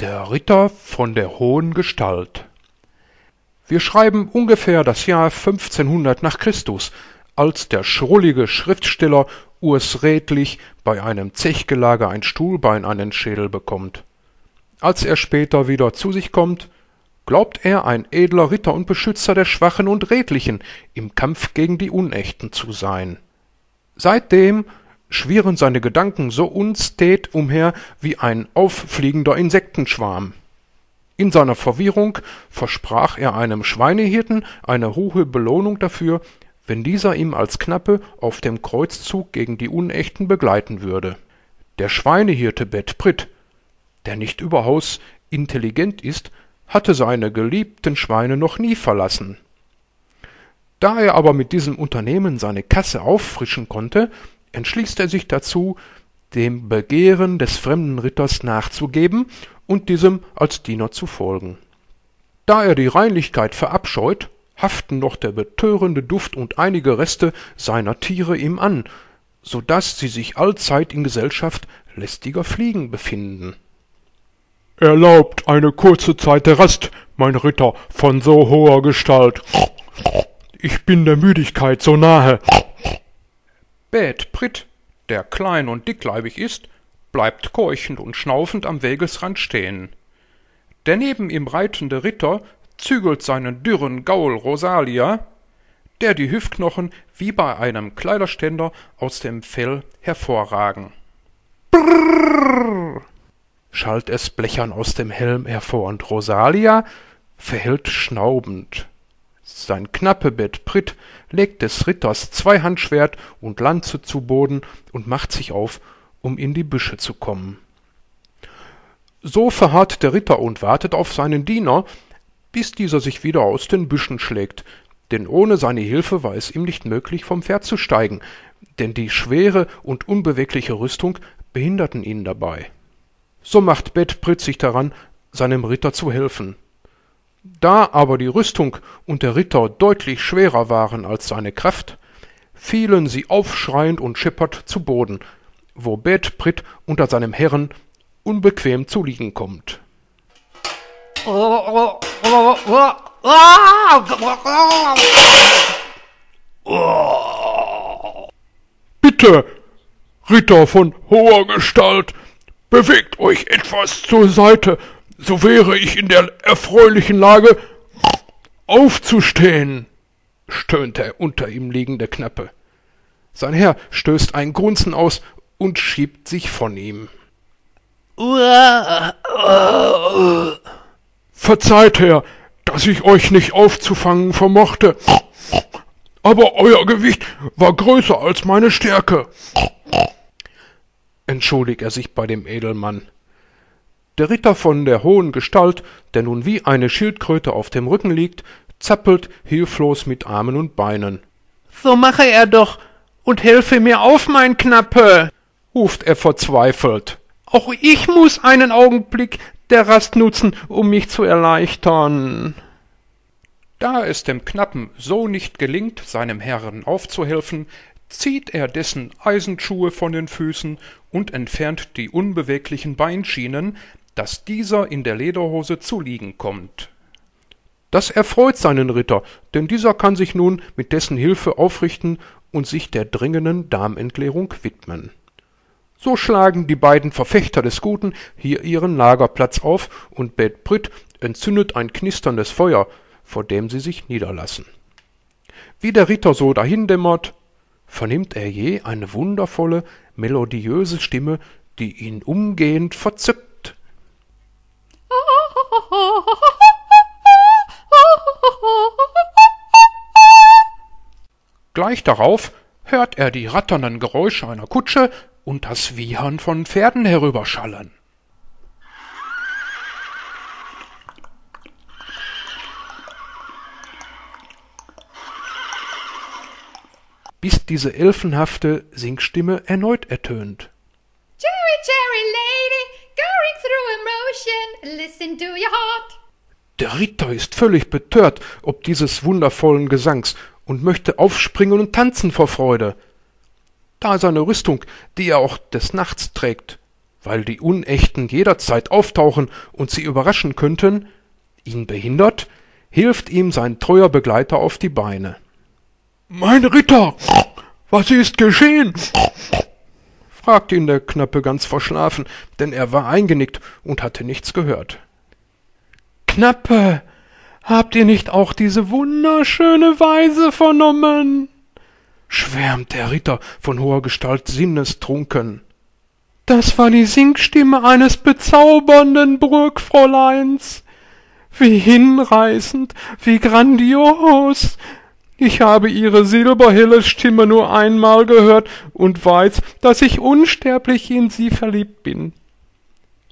Der Ritter von der hohen Gestalt Wir schreiben ungefähr das Jahr 1500 nach Christus, als der schrullige Schriftsteller Urs Redlich bei einem Zechgelage ein Stuhlbein an den Schädel bekommt. Als er später wieder zu sich kommt, glaubt er ein edler Ritter und Beschützer der Schwachen und Redlichen im Kampf gegen die Unechten zu sein. Seitdem schwirren seine Gedanken so unstet umher wie ein auffliegender Insektenschwarm. In seiner Verwirrung versprach er einem Schweinehirten eine hohe Belohnung dafür, wenn dieser ihm als Knappe auf dem Kreuzzug gegen die Unechten begleiten würde. Der Schweinehirte Bet Pritt, der nicht überaus intelligent ist, hatte seine geliebten Schweine noch nie verlassen. Da er aber mit diesem Unternehmen seine Kasse auffrischen konnte, entschließt er sich dazu, dem Begehren des fremden Ritters nachzugeben und diesem als Diener zu folgen. Da er die Reinlichkeit verabscheut, haften noch der betörende Duft und einige Reste seiner Tiere ihm an, so dass sie sich allzeit in Gesellschaft lästiger Fliegen befinden. Erlaubt eine kurze Zeit der Rast, mein Ritter von so hoher Gestalt. Ich bin der Müdigkeit so nahe. Bät Pritt, der klein und dickleibig ist, bleibt keuchend und schnaufend am Wegesrand stehen. Der neben ihm reitende Ritter zügelt seinen dürren Gaul Rosalia, der die Hüftknochen wie bei einem Kleiderständer aus dem Fell hervorragen. Brrr, schallt es blechern aus dem Helm hervor, und Rosalia verhält schnaubend. Sein Knappebett Pritt legt des Ritters Zweihandschwert und Lanze zu Boden und macht sich auf, um in die Büsche zu kommen. So verharrt der Ritter und wartet auf seinen Diener, bis dieser sich wieder aus den Büschen schlägt, denn ohne seine Hilfe war es ihm nicht möglich, vom Pferd zu steigen, denn die schwere und unbewegliche Rüstung behinderten ihn dabei. So macht Bet Pritt sich daran, seinem Ritter zu helfen. Da aber die Rüstung und der Ritter deutlich schwerer waren als seine Kraft, fielen sie aufschreiend und scheppert zu Boden, wo Bet Pritt unter seinem Herren unbequem zu liegen kommt. Bitte, Ritter von hoher Gestalt, bewegt euch etwas zur Seite, so wäre ich in der erfreulichen Lage, aufzustehen, stöhnt der unter ihm liegende Knappe. Sein Herr stößt ein Grunzen aus und schiebt sich von ihm. Verzeiht, Herr, dass ich euch nicht aufzufangen vermochte, aber euer Gewicht war größer als meine Stärke. Entschuldigt er sich bei dem Edelmann. Der Ritter von der hohen Gestalt, der nun wie eine Schildkröte auf dem Rücken liegt, zappelt hilflos mit Armen und Beinen. So mache er doch und helfe mir auf, mein Knappe, ruft er verzweifelt. Auch ich muss einen Augenblick der Rast nutzen, um mich zu erleichtern. Da es dem Knappen so nicht gelingt, seinem Herrn aufzuhelfen, zieht er dessen Eisenschuhe von den Füßen und entfernt die unbeweglichen Beinschienen, dass dieser in der Lederhose zu liegen kommt. Das erfreut seinen Ritter, denn dieser kann sich nun mit dessen Hilfe aufrichten und sich der dringenden Darmentleerung widmen. So schlagen die beiden Verfechter des Guten hier ihren Lagerplatz auf und Bet Britt entzündet ein knisterndes Feuer, vor dem sie sich niederlassen. Wie der Ritter so dahindämmert, vernimmt er je eine wundervolle, melodiöse Stimme, die ihn umgehend verzückt Gleich darauf hört er die ratternden Geräusche einer Kutsche und das Wiehern von Pferden herüberschallen. bis diese elfenhafte Singstimme erneut ertönt. Cherry, cherry lady, going through emotion, listen to your heart. Der Ritter ist völlig betört ob dieses wundervollen Gesangs und möchte aufspringen und tanzen vor Freude. Da seine Rüstung, die er auch des Nachts trägt, weil die Unechten jederzeit auftauchen und sie überraschen könnten, ihn behindert, hilft ihm sein treuer Begleiter auf die Beine. Mein Ritter, was ist geschehen? fragte ihn der Knappe ganz verschlafen, denn er war eingenickt und hatte nichts gehört. Knappe, habt ihr nicht auch diese wunderschöne Weise vernommen? schwärmt der Ritter von hoher Gestalt sinnestrunken. Das war die Singstimme eines bezaubernden Burgfräuleins. Wie hinreißend, wie grandios. Ich habe ihre silberhelle Stimme nur einmal gehört und weiß, dass ich unsterblich in sie verliebt bin.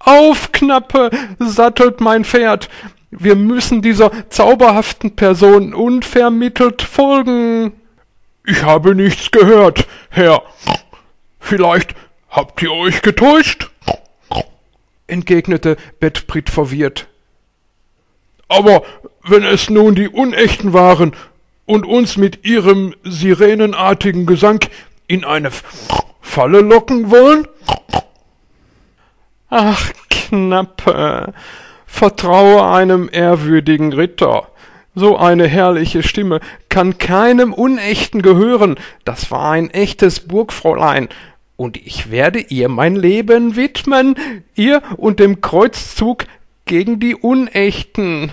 Auf, Knappe, sattelt mein Pferd. Wir müssen dieser zauberhaften Person unvermittelt folgen. Ich habe nichts gehört, Herr. Vielleicht habt ihr euch getäuscht? entgegnete Bettbrit verwirrt. Aber wenn es nun die Unechten waren und uns mit ihrem sirenenartigen Gesang in eine Falle locken wollen? Ach, Knappe, vertraue einem ehrwürdigen Ritter. So eine herrliche Stimme kann keinem Unechten gehören. Das war ein echtes Burgfräulein. Und ich werde ihr mein Leben widmen, ihr und dem Kreuzzug gegen die Unechten.